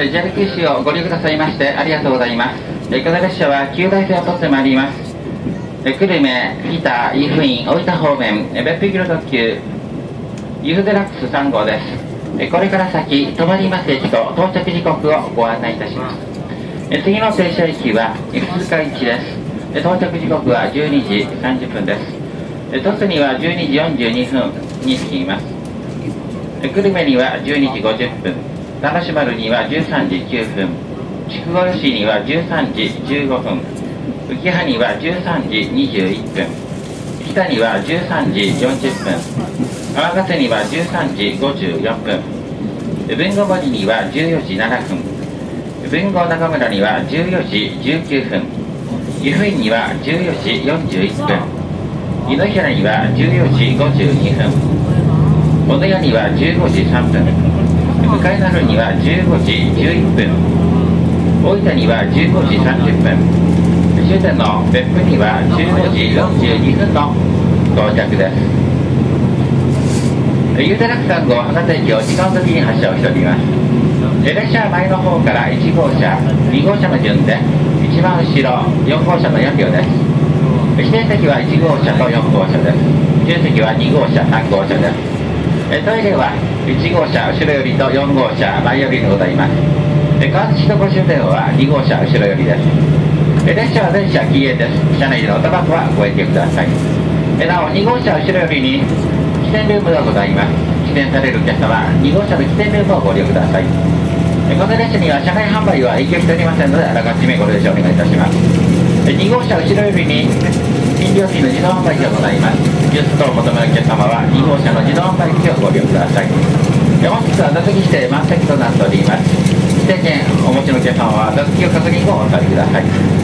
え JAL 九州をご利用くださいましてありがとうございます。えこの列車は9台線を取ってまいります。え久留米、日田、湯布院、大分方面、え別府行きの特急、ユフデラックス3号です。えこれから先、止まります駅と到着時刻をご案内いたします。え次の停車駅は、え鈴鹿1です。え到着時刻は12時30分です。え鳥栖には12時42分に着きます。久留米には12時50分、田無丸には13時9分、筑後吉には13時15分、浮羽には13時21分、北には13時40分、尼崎には13時54分、豊後森には14時7分、豊後中村には14時19分、湯布院には14時41分、井ノ平には14時52分、小野屋には15時3分、向かいなるには15時11分、大分には15時30分、終点の別府には15時42分の到着です。ゆうたらく3号博多駅を時間時に発車をしております。列車は前の方から1号車、2号車の順で、一番後ろ、4号車の4両です。指定席は1号車と4号車です。自由席は2号車、3号車です。えトイレは1号車後ろよりと4号車前よりでございます。え川口と公衆電は2号車後ろよりです。列車は全車禁煙です。車内でのタバコはご遠慮ください。なお2号車後ろよりに喫煙ルームがございます。喫煙されるお客様は2号車の喫煙ルームをご利用ください。この列車には車内販売は営業しておりませんので、あらかじめご了承お願いいたします。2号車後ろよりに飲料水の自動販売機がございます。ジュース等を求めるお客様は2号車の自動販売機をご利用ください。え本日は座席指定満席となっております。指定券お持ちのお客様は座席を確認後お借りください。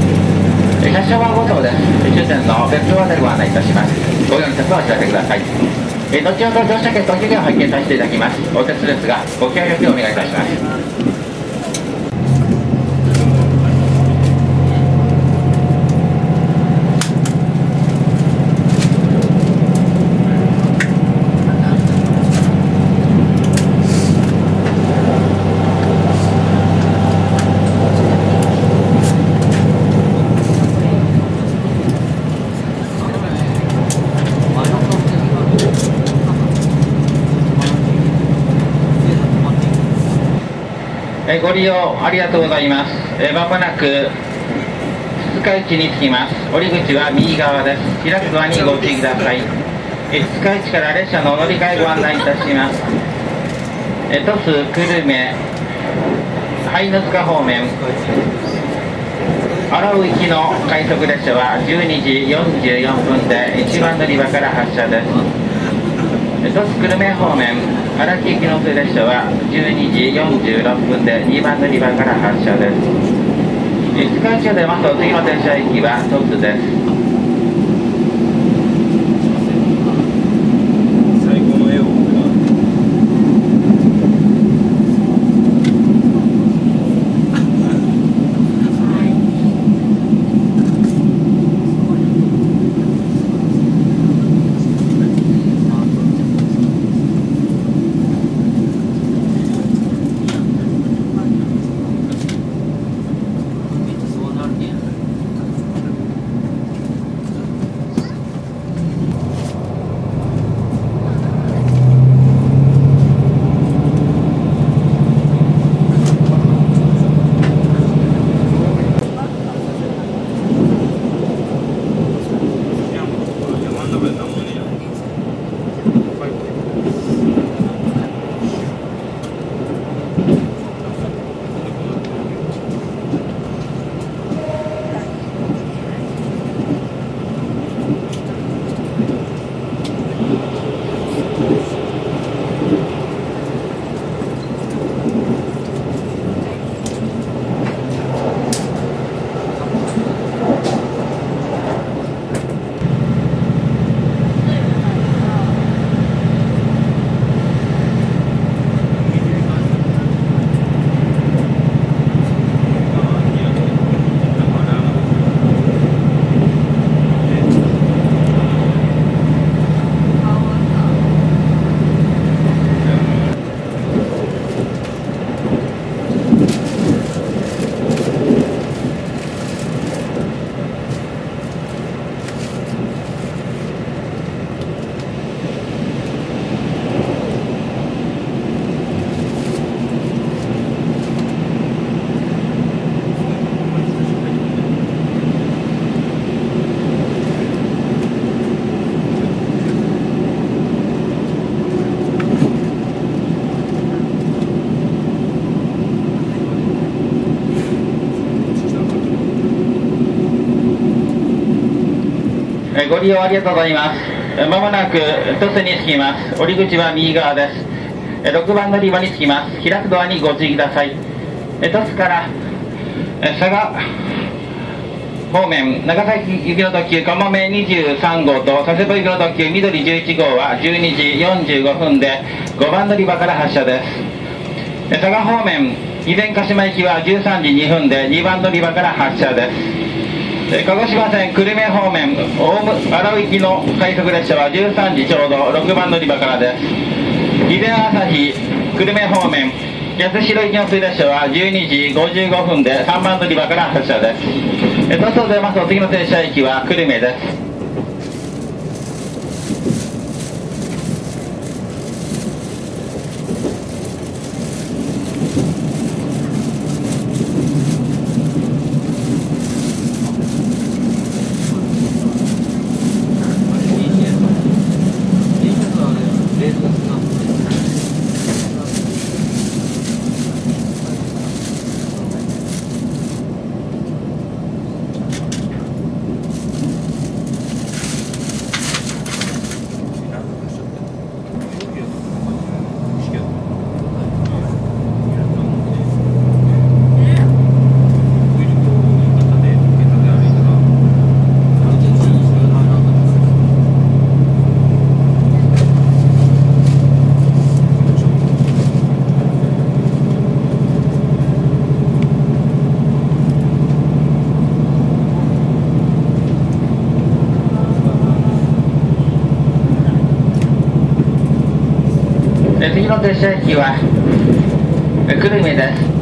車掌番号等です。終点の別府までご案内いたします。ご用意先はお知らせください。え後ほど乗車券と期限を拝見させていただきます。お手数ですが、ご協力をお願いいたします。えご利用ありがとうございます。えまもなく鈴鹿市に着きます。降り口は右側です。開くドアにご注意ください。え鈴鹿市から列車の乗り換えご案内いたします。え鳥栖久留米灰の塚方面荒尾行きの快速列車は12時44分で1番乗り場から発車です。都市久留米方面荒木行きの普通列車は12時46分で2番乗り場から発車です。石川市を出ますと次の停車駅は鳥栖です。えご利用ありがとうございます。まもなく鳥栖に着きます。降り口は右側です。え6番乗り場に着きます。開くドアにご注意ください。え鳥栖からえ佐賀方面長崎行きの特急かもめ23号と佐世保行きの特急緑11号は12時45分で5番乗り場から発車です。え佐賀方面以前鹿島行きは13時2分で2番乗り場から発車です。鹿児島線久留米方面大荒尾行きの快速列車は13時ちょうど6番乗り場からです。以前朝日久留米方面八代行きの水列車は12時55分で3番乗り場から発車です。え鳥栖を出ます。お次の停車駅は久留米です。停車駅は久留米です。